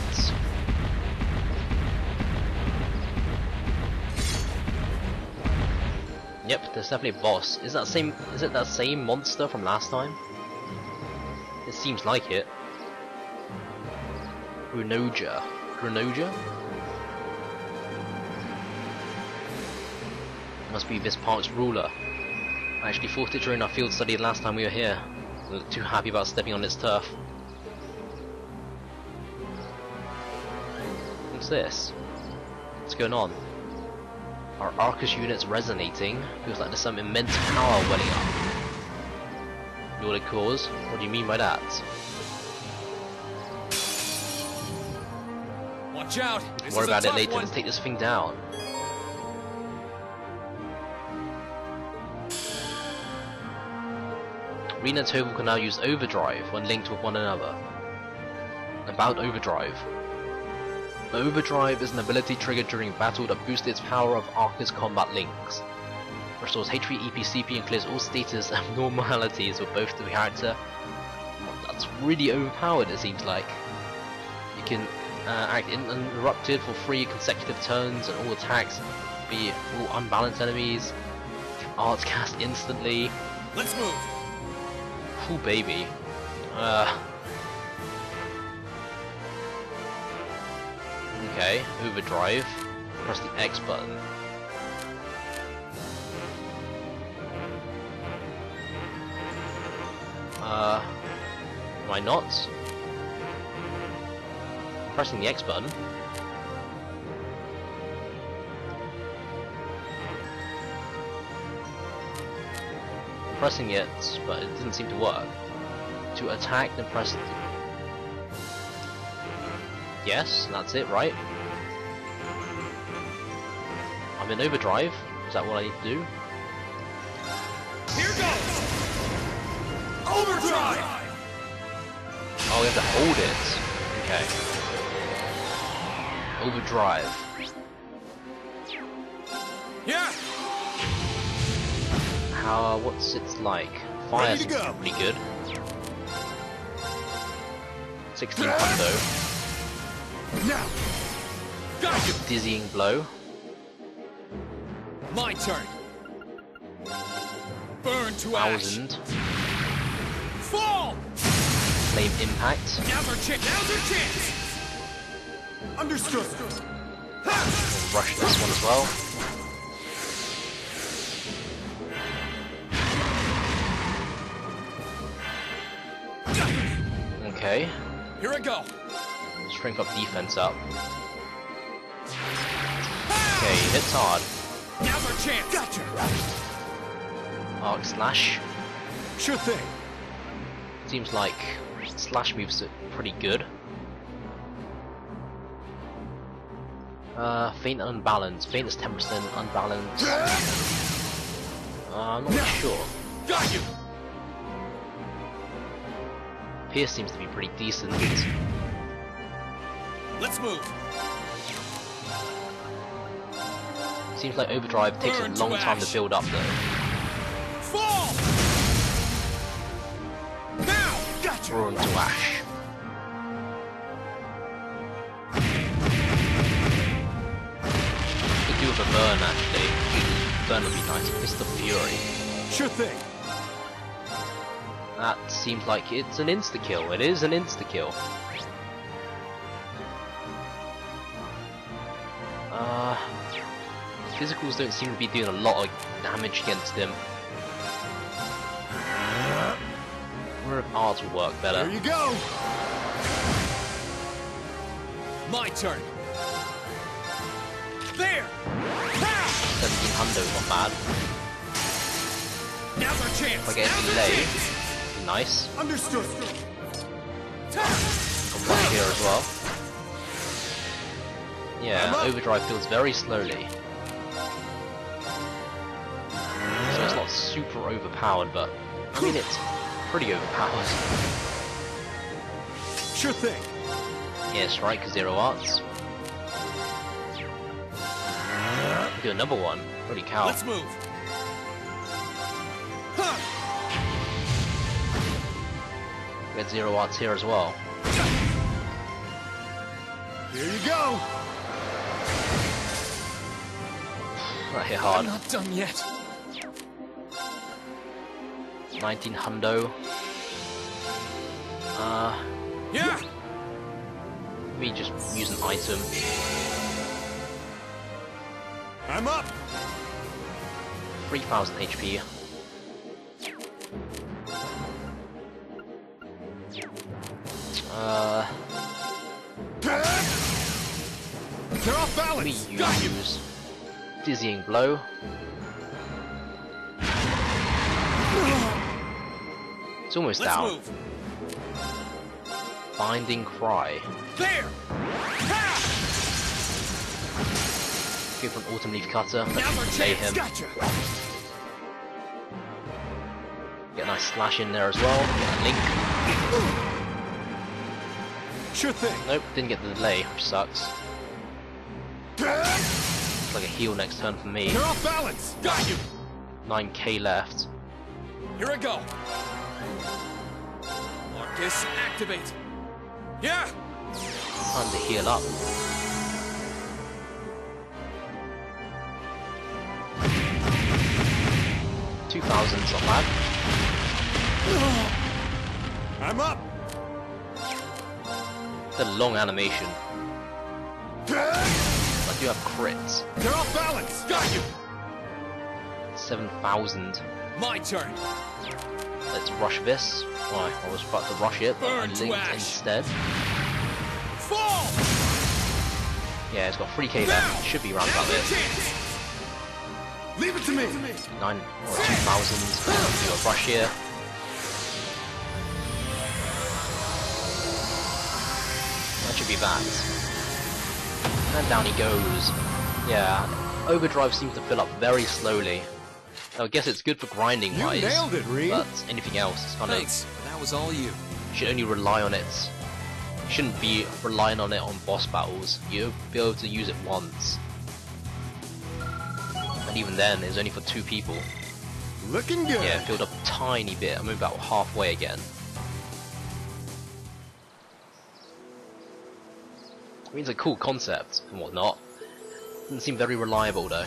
impact. Yep, there's definitely a boss. Is that same? Is it that same monster from last time? It seems like it. Greninja. Greninja? Must be this park's ruler. I actually fought it during our field study last time we were here. Too happy about stepping on its turf. What's this? What's going on? Our Arcus units resonating? Feels like there's some immense power welling up. Nordic cause? What do you mean by that? Watch out! This Worry about it later, one. let's take this thing down. Rean and Toval can now use Overdrive when linked with one another. About Overdrive. Overdrive is an ability triggered during battle that boosts its power of Arcus combat links. Restores HP, EP, CP and clears all status abnormalities with both the character. That's really overpowered it seems like. You can uh, act uninterrupted for three consecutive turns and all attacks be all unbalanced enemies. Arts cast instantly. Let's move. Cool baby. Uh, okay, overdrive. Press the X button. Uh, am I not? Pressing the X button. pressing it, but it didn't seem to work. To attack, then press. Yes, that's it, right? I'm in overdrive. Is that what I need to do? Here goes. Overdrive. Oh, we have to hold it. Okay. Overdrive. Yeah. How? What's it like? Fire Ready to seems to go. pretty good. 16 hundo. Now. Dizzying blow. My turn. Burn to ash. Fall. Flame impact. Now's our chance. Now's our chance. Understood. We'll rush this one as well. Okay, Here I go. Strength up defense up. Okay, hits hard. Now's our chance. Gotcha. Arc slash. Sure thing. Seems like slash moves are pretty good. Uh, faint unbalanced. Faint is 10%, unbalanced. Uh, I'm not sure. Got you. Pierce seems to be pretty decent. Let's move. Seems like Overdrive takes a Burn to long time to build up though. Fall. Now. Gotcha. Burn to ash. Could do with a burn actually. Burn would be nice. Fist of Fury. Sure thing. That seems like it's an insta kill. It is an insta Uh, physicals don't seem to be doing a lot of damage against him. Wonder if arts will work better. There you go. My turn. There. Ha! 17 hundo, not bad. Now's our chance. If I get Now's a our delay, chance. be nice. Understood. Come back here as well. Yeah, overdrive feels very slowly. So it's not super overpowered, but I mean it's pretty overpowered. Sure thing. Yes, right, because zero arts. Do number one. Holy cow. Let's move. Ha! We zero arts here as well. Here you go. That hit I'm not done yet. 19 hundo. Uh, Yeah. me just use an item. I'm up. 3000 HP. Uh, They're off balance. Got you. use dizzying blow. It's almost Let's down. move. Binding cry. There. Ha! Go for an autumn leaf cutter. Lay him. Gotcha. Get a nice slash in there as well. Get a Link. Sure thing. Nope, didn't get the delay, which sucks. It's like a heal next turn for me. They're off balance. Got you. 9k left. Here I go. Marcus, activate. Yeah. Time to heal up. Two thousand's not bad. I'm up. The long animation. They're I do have crits. off balance. Got you. Seven thousand. My turn. Let's rush this. Why? I was about to rush it, but I Burn to linked instead. Fall. Yeah, it's got 3k Now. left. Should be around about this. Leave it to me. Nine or 2,000. Do a rush here. That should be that. And down he goes. Yeah, overdrive seems to fill up very slowly. I guess it's good for grinding You wise, nailed it, Reed. but anything else is kind of Thanks, but that was all you. should only rely on it. Shouldn't be relying on it on boss battles. You'll be able to use it once. And even then, it's only for two people. Looking good. Yeah, filled up a tiny bit. I'm about halfway again. I mean, it's a cool concept and whatnot. Doesn't seem very reliable though.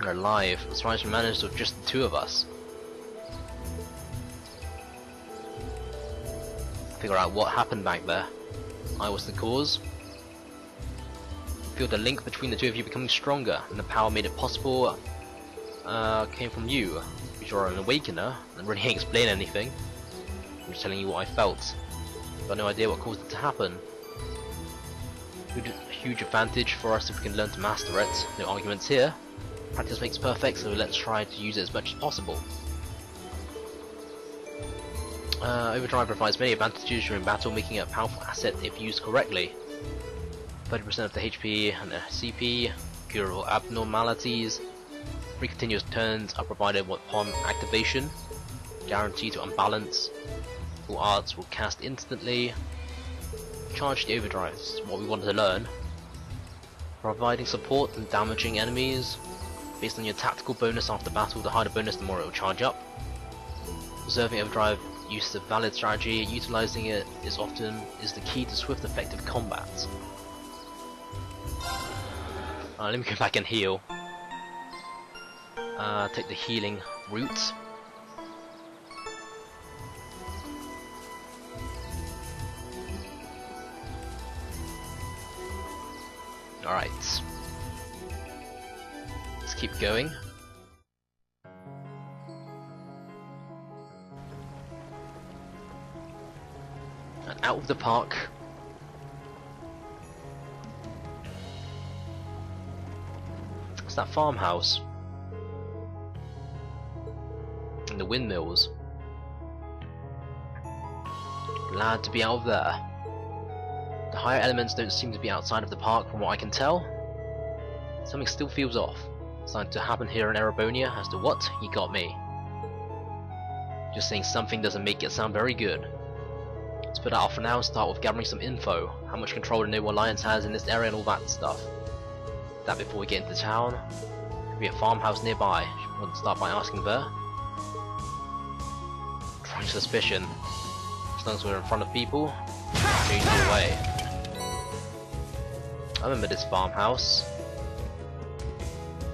We're alive. Let's try to manage with just the two of us. Figure out what happened back there. I was the cause. Feel the link between the two of you becoming stronger, and the power made it possible uh, came from you. You're an awakener, and really ain't explain anything. I'm just telling you what I felt. Got no idea what caused it to happen. Huge, advantage for us if we can learn to master it. No arguments here. Practice makes perfect, so let's try to use it as much as possible. Uh, Overdrive provides many advantages during battle, making it a powerful asset if used correctly. 30% of the HP and the CP, curable abnormalities. Three continuous turns are provided upon activation, guaranteed to unbalance. All arts will cast instantly. Charge the overdrive, is what we wanted to learn. Providing support and damaging enemies. Based on your tactical bonus after battle, the higher the bonus, the more it will charge up. Reserving overdrive use a valid strategy. Utilizing it is often is the key to swift, effective combat. Uh, let me go back and heal. Uh, take the healing route. Alright. Let's keep going. And out of the park. What's that farmhouse? And the windmills. Glad to be out of there. The higher elements don't seem to be outside of the park from what I can tell. Something still feels off. Something to happen here in Erebonia as to what, you got me. Just saying something doesn't make it sound very good. Let's put that off for now and start with gathering some info. How much control the New Alliance has in this area and all that stuff. That before we get into town. Could be a farmhouse nearby. Should want to start by asking there. Trying suspicion. As long as we're in front of people, changed it away. I remember this farmhouse.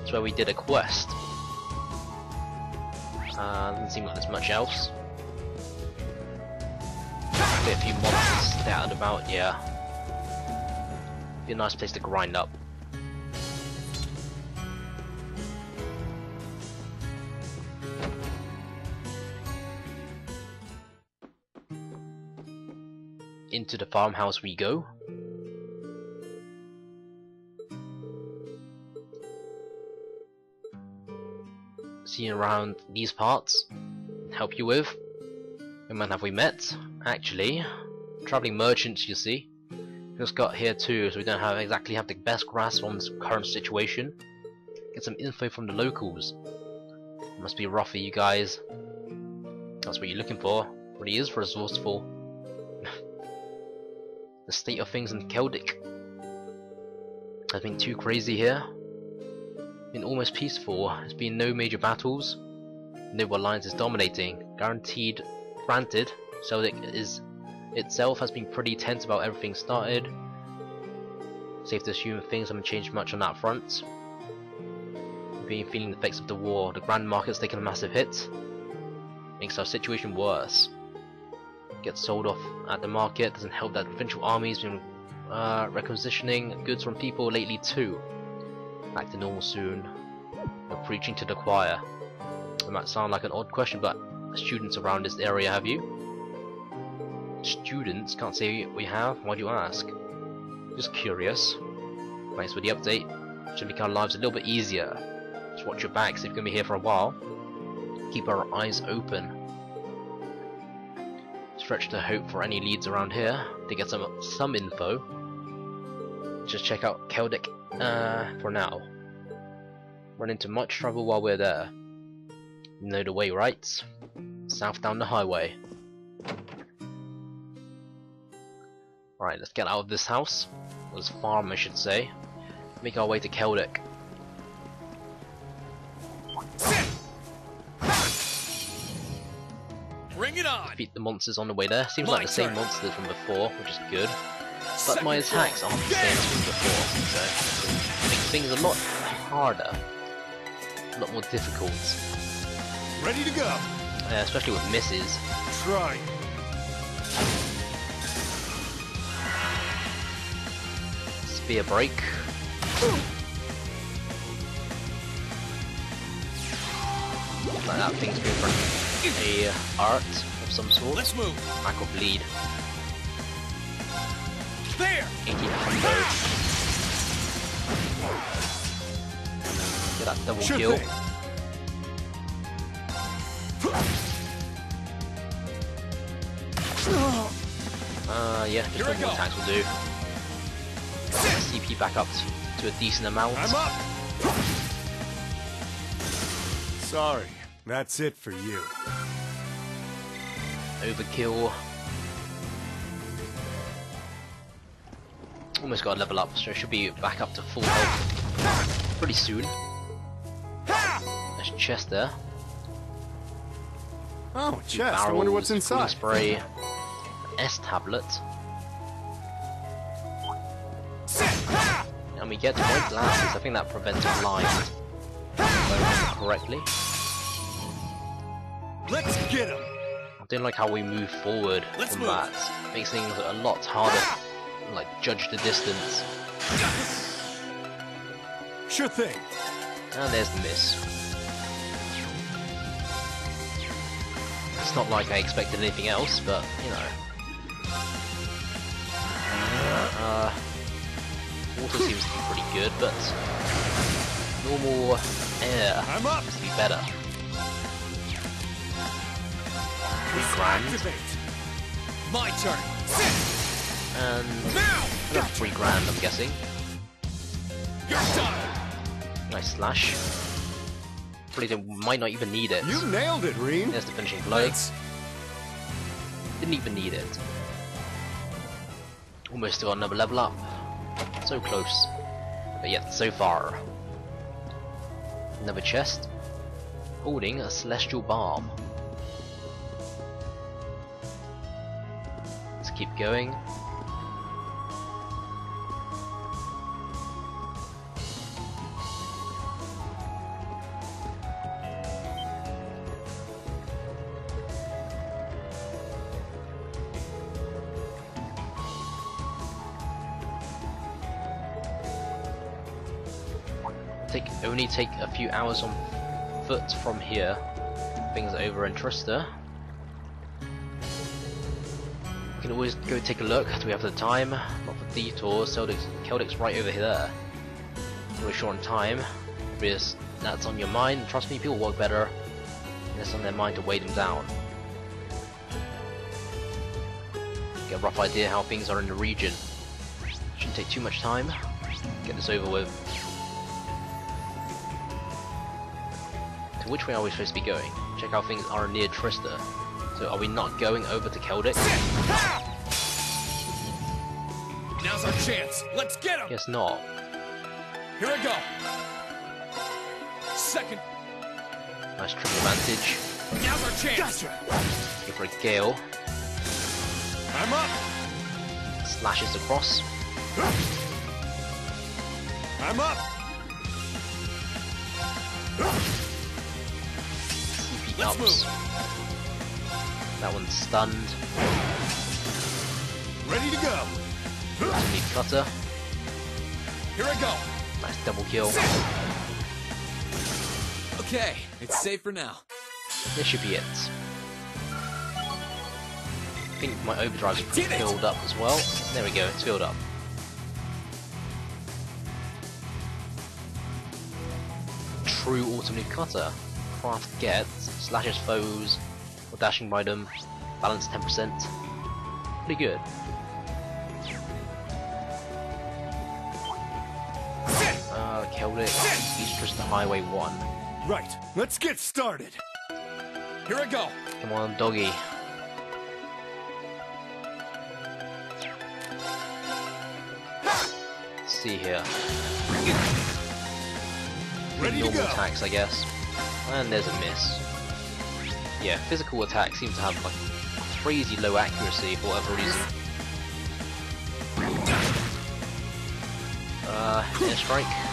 It's where we did a quest. Uh, doesn't seem like there's much else. Be a few monsters scattered about, yeah. Be a nice place to grind up. Into the farmhouse we go. Seeing around these parts, help you with. Whom have we met? Actually, traveling merchants, you see. Just got here too, so we don't have exactly have the best grasp on this current situation. Get some info from the locals. Must be rough for you guys. That's what you're looking for. What he is resourceful. the state of things in. Has been too crazy here. Been almost peaceful. There's been no major battles. Noble Alliance is dominating. Guaranteed granted, Celdic is itself has been pretty tense about everything started. Safe to assume things haven't changed much on that front. Been feeling the effects of the war. The grand market's taken a massive hit. Makes our situation worse. Gets sold off at the market doesn't help that provincial armies been uh, requisitioning goods from people lately too. Back to normal soon. You're preaching to the choir. It might sound like an odd question, but students around this area have you? Students? Can't say we have. Why do you ask? Just curious. Thanks for the update. Should make our lives a little bit easier. Just watch your backs if you're going to be here for a while. Keep our eyes open. Stretch to hope for any leads around here to get some some info. Just check out Celdic uh, for now. Run into much trouble while we're there. You know the way, right? South down the highway. Alright, let's get out of this house. Or this farm, I should say. Make our way to Celdic. Bring it on! Defeat the monsters on the way there. Seems My like the same turn. monsters from before, which is good. But my attacks aren't the same as before, so it makes things a lot harder. A lot more difficult. Ready to go! Uh, especially with misses. Try. Spear break. Like that thing's been from a art of some sort. Let's move. Macro bleed. There! 80 hundo. Get that double Sure kill. thing. Uh, yeah, just Here I normal attacks will do. CP back up to, to a decent amount. I'm up! Sorry, that's it for you. Overkill. Almost got to level up, so it should be back up to full health pretty soon. There's a chest there. Oh, Two chest. I wonder what's inside. spray, S tablet, and we get white glasses. I think that prevents blind. If I correctly. Let's get him! I don't like how we move forward Let's from move. that. Makes things a lot harder. Like judge the distance. Sure thing. And there's the miss. It's not like I expected anything else, but you know. Uh, water seems to be pretty good, but normal air I'm up! seems to be better. Three grand My turn! And another three grand, I'm guessing. Nice slash. Probably might not even need it. You nailed it, Rean. There's the finishing blow. Didn't even need it. Almost got another level up. So close. But yet, so far. Another chest. Holding a celestial balm. Let's keep going. Take a few hours on foot from here. Things over in Trista. We can always go take a look. Do we have the time? Not for detour. Celdic's, Keldic's right over here. Really short on time. Obvious that's on your mind. Trust me, people work better. It's on their mind to weigh them down. Get a rough idea how things are in the region. Shouldn't take too much time. Get this over with. Which way are we supposed to be going? Check how things are near Trista. So are we not going over to Celdic? Now's our chance. Let's get him. Guess not. Here we go. Second. Nice triple advantage. Now's our chance. Go for a gale. I'm up. Slashes across. I'm up. Let's move. That one's stunned. Ready to go. Need cutter. Here I go. Nice double kill. Okay, it's safe for now. This should be it. I think my overdrive's Did it! filled up as well. There we go, it's filled up. True automated cutter. Craft gets, slashes foes, or dashing by them, balance 10%. Pretty good. Uh, Celdic, East Trista Highway 1. Right. Let's get started. Here I go. Come on, doggy. Let's see here. Ready to Normal go. attacks, I guess. And there's a miss. Yeah, physical attacks seem to have like crazy low accuracy for whatever reason. Uh, airstrike.